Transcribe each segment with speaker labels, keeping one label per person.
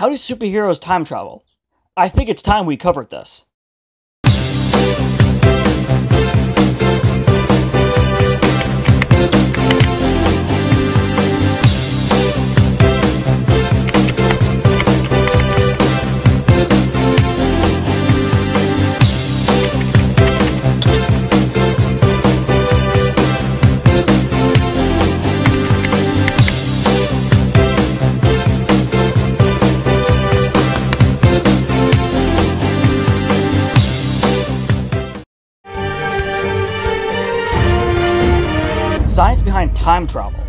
Speaker 1: How do superheroes time travel? I think it's time we covered this. Behind time travel.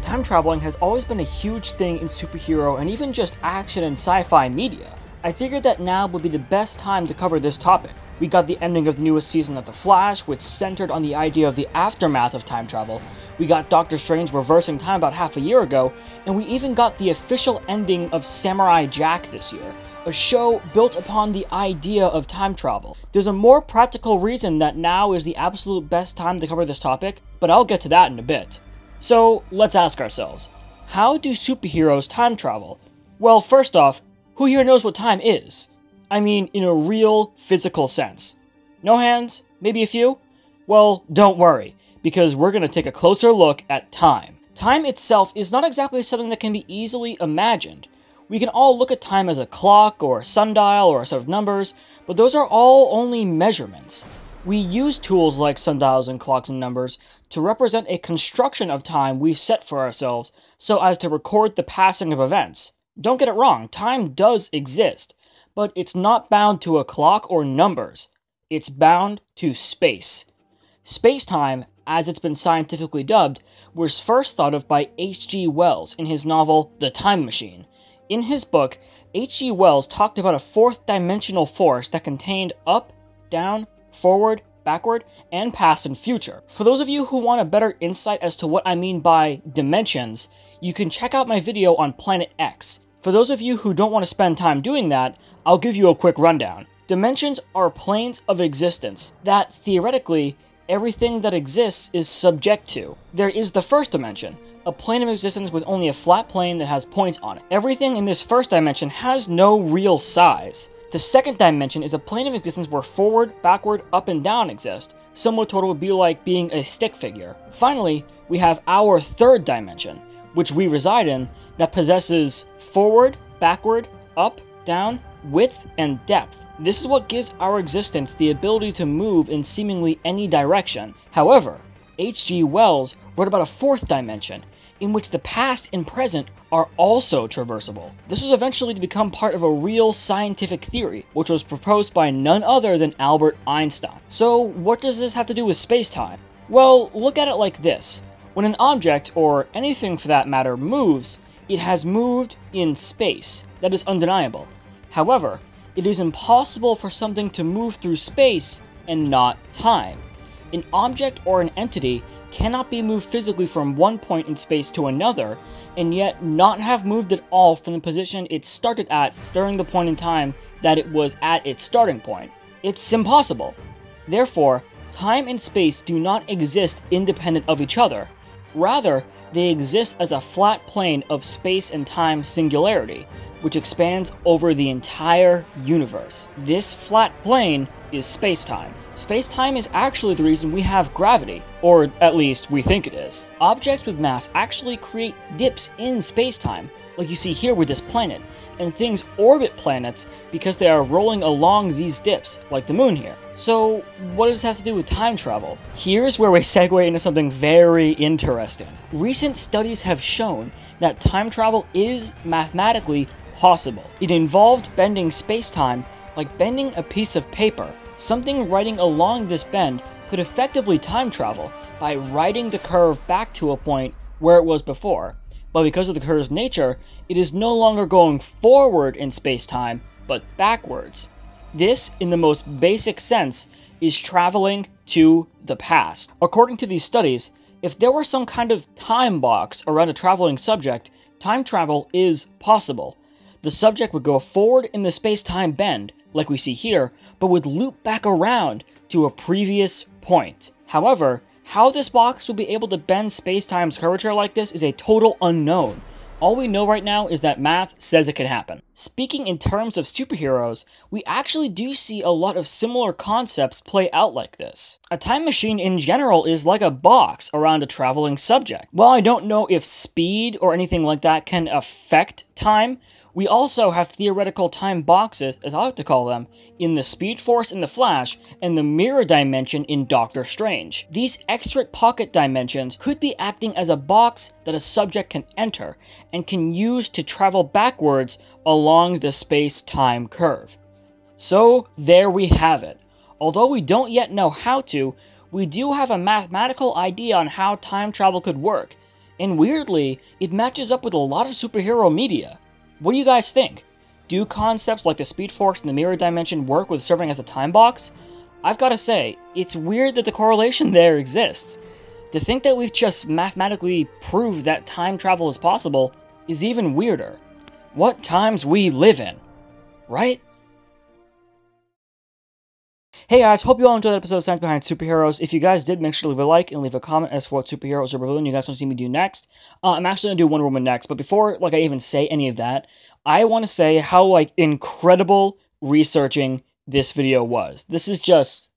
Speaker 1: Time traveling has always been a huge thing in superhero and even just action and sci-fi media. I figured that now would be the best time to cover this topic. We got the ending of the newest season of The Flash, which centered on the idea of the aftermath of time travel. We got Doctor Strange reversing time about half a year ago, and we even got the official ending of Samurai Jack this year, a show built upon the idea of time travel. There's a more practical reason that now is the absolute best time to cover this topic, but I'll get to that in a bit. So let's ask ourselves, how do superheroes time travel? Well, first off, who here knows what time is? I mean, in a real physical sense. No hands? Maybe a few? Well, don't worry, because we're going to take a closer look at time. Time itself is not exactly something that can be easily imagined. We can all look at time as a clock or a sundial or a set of numbers, but those are all only measurements. We use tools like sundials and clocks and numbers to represent a construction of time we've set for ourselves so as to record the passing of events. Don't get it wrong, time does exist, but it's not bound to a clock or numbers. It's bound to space. Space-time, as it's been scientifically dubbed, was first thought of by H.G. Wells in his novel The Time Machine. In his book, H.G. Wells talked about a fourth dimensional force that contained up, down, forward, backward, and past and future. For those of you who want a better insight as to what I mean by dimensions, you can check out my video on Planet X. For those of you who don't want to spend time doing that, I'll give you a quick rundown. Dimensions are planes of existence that, theoretically, everything that exists is subject to. There is the first dimension, a plane of existence with only a flat plane that has points on it. Everything in this first dimension has no real size. The second dimension is a plane of existence where forward, backward, up, and down exist. Similar to what would be like being a stick figure. Finally, we have our third dimension, which we reside in, that possesses forward, backward, up, down, width, and depth. This is what gives our existence the ability to move in seemingly any direction. However, H.G. Wells wrote about a fourth dimension, in which the past and present are also traversable. This was eventually to become part of a real scientific theory, which was proposed by none other than Albert Einstein. So what does this have to do with space-time? Well, look at it like this. When an object, or anything for that matter, moves, it has moved in space. That is undeniable. However, it is impossible for something to move through space and not time. An object or an entity cannot be moved physically from one point in space to another, and yet not have moved at all from the position it started at during the point in time that it was at its starting point. It's impossible. Therefore, time and space do not exist independent of each other. Rather, they exist as a flat plane of space and time singularity, which expands over the entire universe. This flat plane is space-time. Space-time is actually the reason we have gravity, or at least we think it is. Objects with mass actually create dips in space-time, like you see here with this planet, and things orbit planets because they are rolling along these dips, like the moon here. So, what does this have to do with time travel? Here's where we segue into something very interesting. Recent studies have shown that time travel is mathematically possible. It involved bending space-time like bending a piece of paper. Something writing along this bend could effectively time travel by writing the curve back to a point where it was before. But because of the curve's nature, it is no longer going forward in space-time, but backwards. This, in the most basic sense, is traveling to the past. According to these studies, if there were some kind of time box around a traveling subject, time travel is possible. The subject would go forward in the space-time bend, like we see here, but would loop back around to a previous point. However, how this box will be able to bend space-time's curvature like this is a total unknown. All we know right now is that math says it could happen. Speaking in terms of superheroes, we actually do see a lot of similar concepts play out like this. A time machine in general is like a box around a traveling subject. While I don't know if speed or anything like that can affect time, we also have theoretical time boxes, as I like to call them, in the Speed Force in the Flash and the Mirror Dimension in Doctor Strange. These extra pocket dimensions could be acting as a box that a subject can enter and can use to travel backwards along the space-time curve. So there we have it. Although we don't yet know how to, we do have a mathematical idea on how time travel could work, and weirdly, it matches up with a lot of superhero media. What do you guys think? Do concepts like the Speed Force and the Mirror Dimension work with serving as a time box? I've gotta say, it's weird that the correlation there exists. To think that we've just mathematically proved that time travel is possible is even weirder. What times we live in, right? Hey guys, hope you all enjoyed episode of Science Behind Superheroes. If you guys did, make sure to leave a like and leave a comment as for what superheroes or villain you guys want to see me do next. Uh, I'm actually going to do Wonder Woman next, but before like I even say any of that, I want to say how like incredible researching this video was. This is just...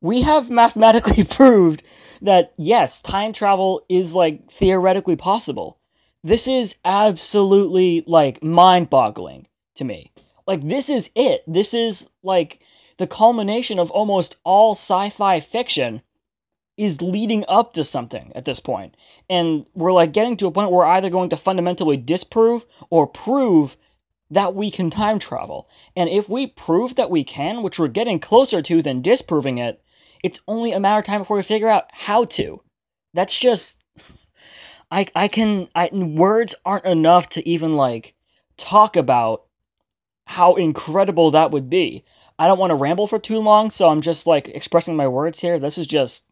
Speaker 1: We have mathematically proved that, yes, time travel is, like, theoretically possible. This is absolutely, like, mind-boggling to me. Like, this is it. This is, like the culmination of almost all sci-fi fiction is leading up to something at this point. And we're like getting to a point where we're either going to fundamentally disprove or prove that we can time travel. And if we prove that we can, which we're getting closer to than disproving it, it's only a matter of time before we figure out how to. That's just I I can I words aren't enough to even like talk about how incredible that would be. I don't want to ramble for too long, so I'm just like expressing my words here. This is just.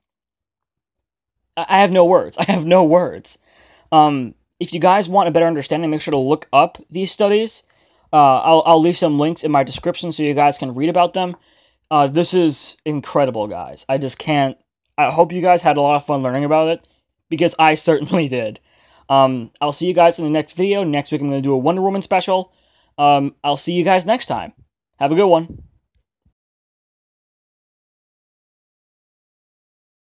Speaker 1: I have no words. I have no words. Um, if you guys want a better understanding, make sure to look up these studies. Uh, I'll, I'll leave some links in my description so you guys can read about them. Uh, this is incredible, guys. I just can't. I hope you guys had a lot of fun learning about it because I certainly did. Um, I'll see you guys in the next video. Next week, I'm going to do a Wonder Woman special. Um, I'll see you guys next time. Have a good one.